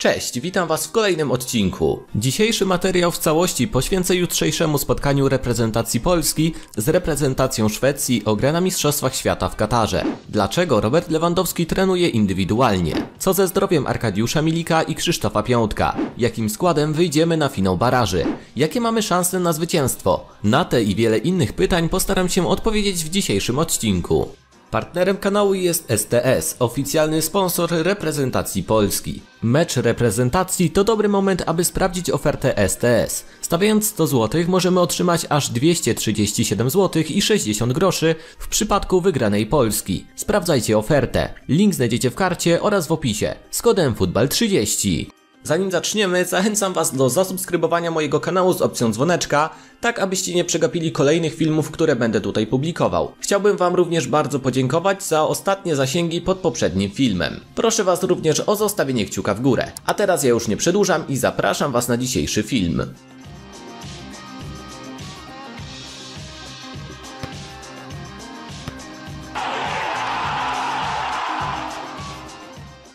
Cześć, witam Was w kolejnym odcinku. Dzisiejszy materiał w całości poświęcę jutrzejszemu spotkaniu reprezentacji Polski z reprezentacją Szwecji o grę na Mistrzostwach Świata w Katarze. Dlaczego Robert Lewandowski trenuje indywidualnie? Co ze zdrowiem Arkadiusza Milika i Krzysztofa Piątka? Jakim składem wyjdziemy na finał baraży? Jakie mamy szanse na zwycięstwo? Na te i wiele innych pytań postaram się odpowiedzieć w dzisiejszym odcinku. Partnerem kanału jest STS, oficjalny sponsor reprezentacji Polski. Mecz reprezentacji to dobry moment, aby sprawdzić ofertę STS. Stawiając 100 zł możemy otrzymać aż 237 zł i 60 groszy w przypadku wygranej Polski. Sprawdzajcie ofertę. Link znajdziecie w karcie oraz w opisie. Z kodem FUTBAL30. Zanim zaczniemy, zachęcam Was do zasubskrybowania mojego kanału z opcją dzwoneczka, tak abyście nie przegapili kolejnych filmów, które będę tutaj publikował. Chciałbym Wam również bardzo podziękować za ostatnie zasięgi pod poprzednim filmem. Proszę Was również o zostawienie kciuka w górę. A teraz ja już nie przedłużam i zapraszam Was na dzisiejszy film.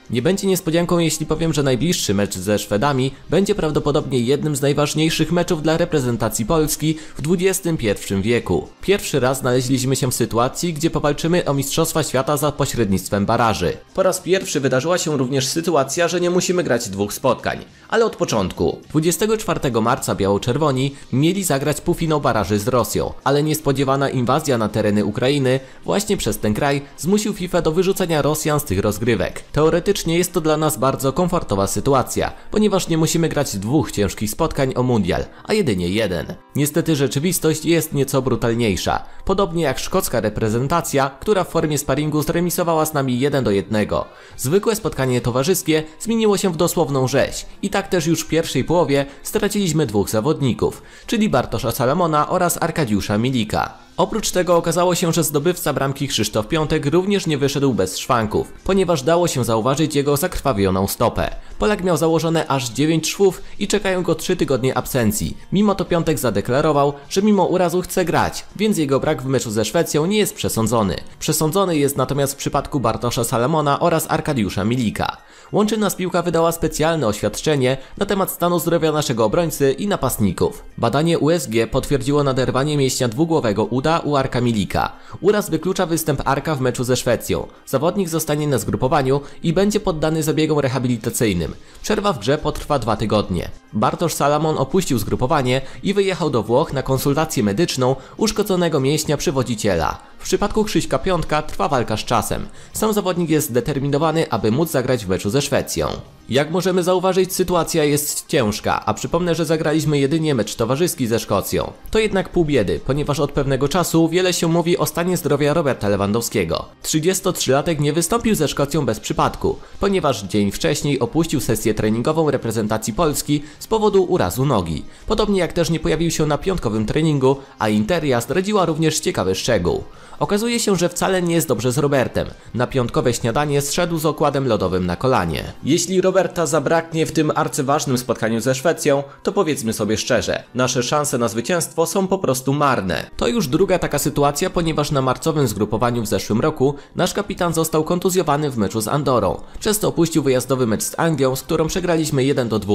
Nie będzie niespodzianką, jeśli powiem, że najbliższy mecz ze Szwedami będzie prawdopodobnie jednym z najważniejszych meczów dla reprezentacji Polski w XXI wieku. Pierwszy raz znaleźliśmy się w sytuacji, gdzie powalczymy o Mistrzostwa Świata za pośrednictwem baraży. Po raz pierwszy wydarzyła się również sytuacja, że nie musimy grać dwóch spotkań, ale od początku. 24 marca biało-czerwoni mieli zagrać półfinał baraży z Rosją, ale niespodziewana inwazja na tereny Ukrainy właśnie przez ten kraj zmusił FIFA do wyrzucenia Rosjan z tych rozgrywek. Teoretycznie Teoretycznie jest to dla nas bardzo komfortowa sytuacja, ponieważ nie musimy grać dwóch ciężkich spotkań o mundial, a jedynie jeden. Niestety rzeczywistość jest nieco brutalniejsza, podobnie jak szkocka reprezentacja, która w formie sparingu zremisowała z nami 1 do 1. Zwykłe spotkanie towarzyskie zmieniło się w dosłowną rzeź i tak też już w pierwszej połowie straciliśmy dwóch zawodników, czyli Bartosza Salamona oraz Arkadiusza Milika. Oprócz tego okazało się, że zdobywca bramki Krzysztof Piątek również nie wyszedł bez szwanków, ponieważ dało się zauważyć jego zakrwawioną stopę. Polak miał założone aż 9 szwów i czekają go 3 tygodnie absencji. Mimo to Piątek zadeklarował, że mimo urazu chce grać, więc jego brak w meczu ze Szwecją nie jest przesądzony. Przesądzony jest natomiast w przypadku Bartosza Salamona oraz Arkadiusza Milika. Łączy nas piłka wydała specjalne oświadczenie na temat stanu zdrowia naszego obrońcy i napastników. Badanie USG potwierdziło naderwanie mięśnia dwugłowego uda u Arka Milika. Uraz wyklucza występ Arka w meczu ze Szwecją. Zawodnik zostanie na zgrupowaniu i będzie poddany zabiegom rehabilitacyjnym. Przerwa w grze potrwa dwa tygodnie. Bartosz Salamon opuścił zgrupowanie i wyjechał do Włoch na konsultację medyczną uszkodzonego mięśnia przywodziciela. W przypadku Krzyśka Piątka trwa walka z czasem. Sam zawodnik jest zdeterminowany, aby móc zagrać w meczu ze Szwecją. Jak możemy zauważyć, sytuacja jest ciężka, a przypomnę, że zagraliśmy jedynie mecz towarzyski ze Szkocją. To jednak pół biedy, ponieważ od pewnego czasu wiele się mówi o stanie zdrowia Roberta Lewandowskiego. 33-latek nie wystąpił ze Szkocją bez przypadku, ponieważ dzień wcześniej opuścił sesję treningową reprezentacji Polski z powodu urazu nogi. Podobnie jak też nie pojawił się na piątkowym treningu, a Interia zdradziła również ciekawy szczegół. Okazuje się, że wcale nie jest dobrze z Robertem. Na piątkowe śniadanie zszedł z okładem lodowym na kolanie. Jeśli Roberta zabraknie w tym arcyważnym spotkaniu ze Szwecją, to powiedzmy sobie szczerze, nasze szanse na zwycięstwo są po prostu marne. To już druga taka sytuacja, ponieważ na marcowym zgrupowaniu w zeszłym roku nasz kapitan został kontuzjowany w meczu z Andorą, przez to opuścił wyjazdowy mecz z Anglią, z którą przegraliśmy 1 do 2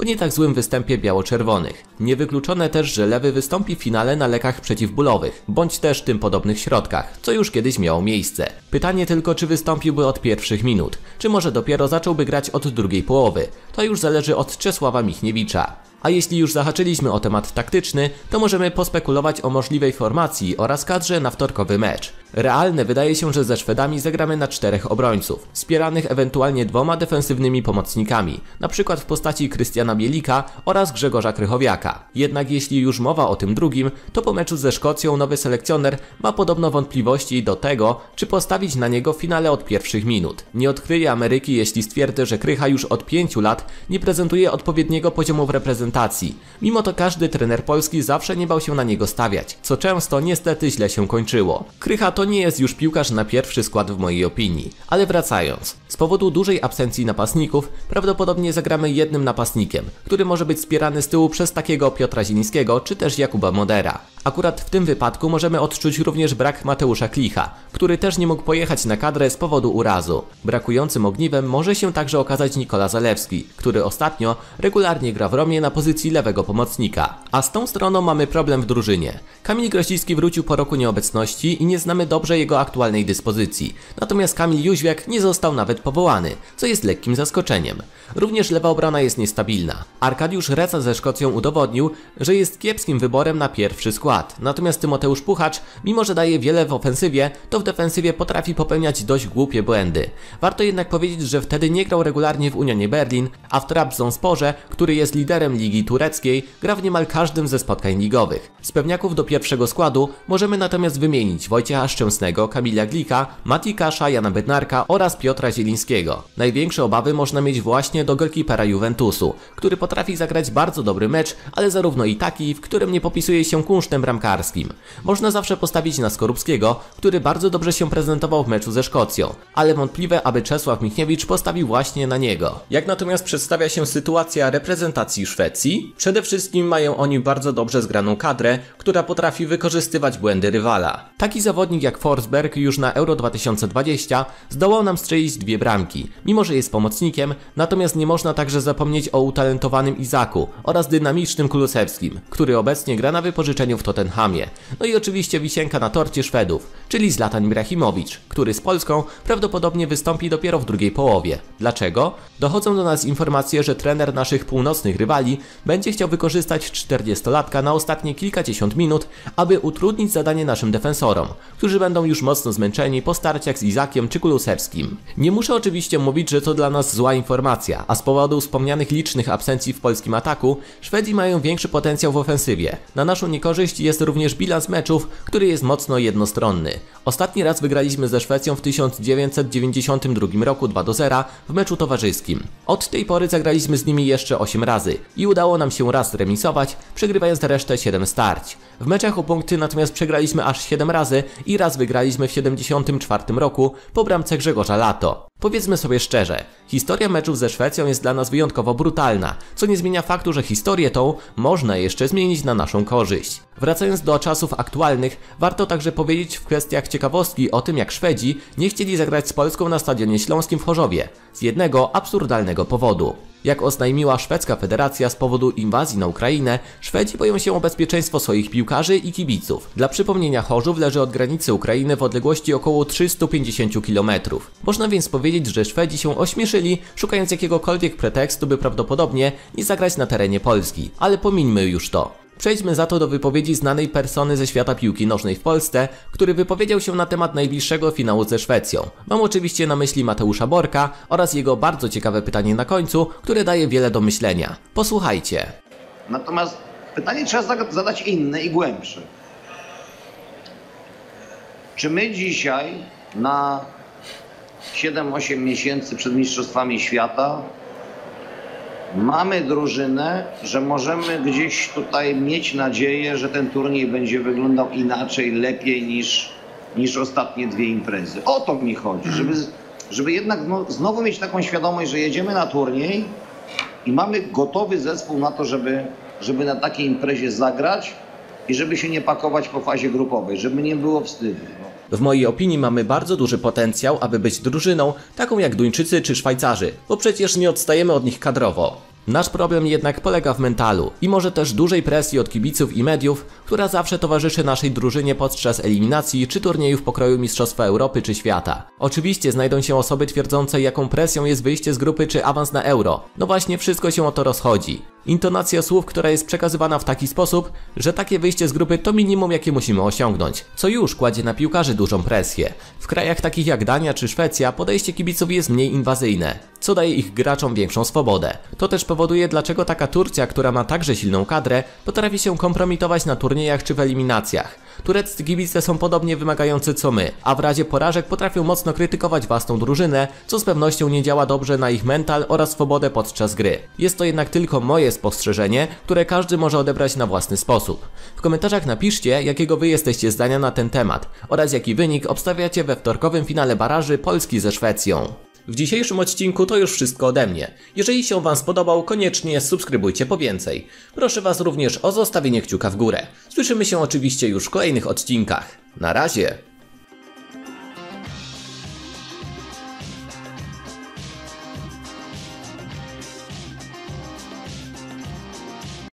po nie tak złym występie biało-czerwonych. Niewykluczone też, że lewy wystąpi w finale na lekach przeciwbólowych, bądź też tym podobnych środkach, co już kiedyś miało miejsce. Pytanie tylko, czy wystąpiłby od pierwszych minut, czy może dopiero zacząłby grać od drugiej połowy. To już zależy od Czesława Michniewicza. A jeśli już zahaczyliśmy o temat taktyczny, to możemy pospekulować o możliwej formacji oraz kadrze na wtorkowy mecz. Realne wydaje się, że ze Szwedami zagramy na czterech obrońców, wspieranych ewentualnie dwoma defensywnymi pomocnikami, np. w postaci Krystiana Bielika oraz Grzegorza Krychowiaka. Jednak jeśli już mowa o tym drugim, to po meczu ze Szkocją nowy selekcjoner ma podobno wątpliwości do tego, czy postawić na niego w finale od pierwszych minut. Nie odkryje Ameryki, jeśli stwierdzę, że Krycha już od pięciu lat nie prezentuje odpowiedniego poziomu w reprezentacji. Mimo to każdy trener polski zawsze nie bał się na niego stawiać, co często niestety źle się kończyło. Krycha to to nie jest już piłkarz na pierwszy skład w mojej opinii. Ale wracając, z powodu dużej absencji napastników prawdopodobnie zagramy jednym napastnikiem, który może być wspierany z tyłu przez takiego Piotra Zielińskiego czy też Jakuba Modera. Akurat w tym wypadku możemy odczuć również brak Mateusza Klicha, który też nie mógł pojechać na kadrę z powodu urazu. Brakującym ogniwem może się także okazać Nikola Zalewski, który ostatnio regularnie gra w Romie na pozycji lewego pomocnika. A z tą stroną mamy problem w drużynie. Kamil Grosicki wrócił po roku nieobecności i nie znamy dobrze jego aktualnej dyspozycji. Natomiast Kamil Jóźwiak nie został nawet powołany, co jest lekkim zaskoczeniem. Również lewa obrona jest niestabilna. Arkadiusz Reca ze Szkocją udowodnił, że jest kiepskim wyborem na pierwszy skład. Natomiast Tymoteusz Puchacz, mimo że daje wiele w ofensywie, to w defensywie potrafi popełniać dość głupie błędy. Warto jednak powiedzieć, że wtedy nie grał regularnie w Unionie Berlin, a w Trabzonsporze, który jest liderem ligi tureckiej, gra w niemal każdym ze spotkań ligowych. Z pewniaków do pierwszego składu możemy natomiast wymienić Wojciecha Szczęsnego, Kamila Glika, Mati Kasza, Jana Bednarka oraz Piotra Zielińskiego. Największe obawy można mieć właśnie do golkipera Juventusu, który potrafi zagrać bardzo dobry mecz, ale zarówno i taki, w którym nie popisuje się kunsztem bramkarskim. Można zawsze postawić na Skorupskiego, który bardzo dobrze się prezentował w meczu ze Szkocją, ale wątpliwe, aby Czesław Michniewicz postawił właśnie na niego. Jak natomiast przedstawia się sytuacja reprezentacji Szwecji? Przede wszystkim mają oni bardzo dobrze zgraną kadrę, która potrafi wykorzystywać błędy rywala. Taki zawodnik jak Forsberg już na Euro 2020 zdołał nam strzelić dwie bramki, mimo że jest pomocnikiem, natomiast nie można także zapomnieć o utalentowanym Izaku oraz dynamicznym Kulusewskim, który obecnie gra na wypożyczeniu w Tottenhamie. No i oczywiście wisienka na torcie Szwedów, czyli Zlatan Ibrahimowicz, który z Polską prawdopodobnie wystąpi dopiero w drugiej połowie. Dlaczego? Dochodzą do nas informacje, że trener naszych północnych rywali będzie chciał wykorzystać 40-latka na ostatnie kilkadziesiąt minut, aby utrudnić zadanie naszym defensorom, którzy będą już mocno zmęczeni po starciach z Izakiem czy Kulusewskim. Nie muszę oczywiście mówić, że to dla nas zła informacja, a z powodu wspomnianych licznych absencji w polskim ataku, Szwedzi mają większy potencjał w ofensywie. Na naszą niekorzyść jest również bilans meczów, który jest mocno jednostronny. Ostatni raz wygraliśmy ze Szwecją w 1992 roku 2 do 0 w meczu towarzyskim. Od tej pory zagraliśmy z nimi jeszcze 8 razy i udało nam się raz remisować, przegrywając resztę 7 starć. W meczach o punkty natomiast przegraliśmy aż 7 razy i raz wygraliśmy w 74 roku po bramce Grzegorza Lato. Powiedzmy sobie szczerze, historia meczów ze Szwecją jest dla nas wyjątkowo brutalna, co nie zmienia faktu, że historię tą można jeszcze zmienić na naszą korzyść. Wracając do czasów aktualnych, warto także powiedzieć w kwestiach ciekawostki o tym, jak Szwedzi nie chcieli zagrać z Polską na Stadionie Śląskim w Chorzowie, z jednego absurdalnego powodu. Jak oznajmiła szwedzka federacja z powodu inwazji na Ukrainę, Szwedzi boją się o bezpieczeństwo swoich piłkarzy i kibiców. Dla przypomnienia Chorzów leży od granicy Ukrainy w odległości około 350 km. Można więc powiedzieć, że Szwedzi się ośmieszyli, szukając jakiegokolwiek pretekstu, by prawdopodobnie nie zagrać na terenie Polski. Ale pomińmy już to. Przejdźmy za to do wypowiedzi znanej persony ze świata piłki nożnej w Polsce, który wypowiedział się na temat najbliższego finału ze Szwecją. Mam oczywiście na myśli Mateusza Borka oraz jego bardzo ciekawe pytanie na końcu, które daje wiele do myślenia. Posłuchajcie. Natomiast pytanie trzeba zadać inne i głębsze. Czy my dzisiaj na 7-8 miesięcy przed Mistrzostwami Świata mamy drużynę, że możemy gdzieś tutaj mieć nadzieję, że ten turniej będzie wyglądał inaczej, lepiej niż, niż ostatnie dwie imprezy. O to mi chodzi, żeby, żeby jednak no, znowu mieć taką świadomość, że jedziemy na turniej i mamy gotowy zespół na to, żeby, żeby na takiej imprezie zagrać i żeby się nie pakować po fazie grupowej, żeby nie było wstydu. W mojej opinii mamy bardzo duży potencjał, aby być drużyną taką jak Duńczycy czy Szwajcarzy, bo przecież nie odstajemy od nich kadrowo. Nasz problem jednak polega w mentalu i może też dużej presji od kibiców i mediów, która zawsze towarzyszy naszej drużynie podczas eliminacji czy turniejów pokroju Mistrzostwa Europy czy Świata. Oczywiście znajdą się osoby twierdzące jaką presją jest wyjście z grupy czy awans na euro. No właśnie wszystko się o to rozchodzi. Intonacja słów, która jest przekazywana w taki sposób, że takie wyjście z grupy to minimum jakie musimy osiągnąć, co już kładzie na piłkarzy dużą presję. W krajach takich jak Dania czy Szwecja podejście kibiców jest mniej inwazyjne, co daje ich graczom większą swobodę. To też powoduje dlaczego taka Turcja, która ma także silną kadrę, potrafi się kompromitować na turniejach czy w eliminacjach. Tureccy kibice są podobnie wymagający co my, a w razie porażek potrafią mocno krytykować własną drużynę, co z pewnością nie działa dobrze na ich mental oraz swobodę podczas gry. Jest to jednak tylko moje spostrzeżenie, które każdy może odebrać na własny sposób. W komentarzach napiszcie, jakiego wy jesteście zdania na ten temat oraz jaki wynik obstawiacie we wtorkowym finale baraży Polski ze Szwecją. W dzisiejszym odcinku to już wszystko ode mnie. Jeżeli się Wam spodobał, koniecznie subskrybujcie po więcej. Proszę Was również o zostawienie kciuka w górę. Słyszymy się oczywiście już w kolejnych odcinkach. Na razie!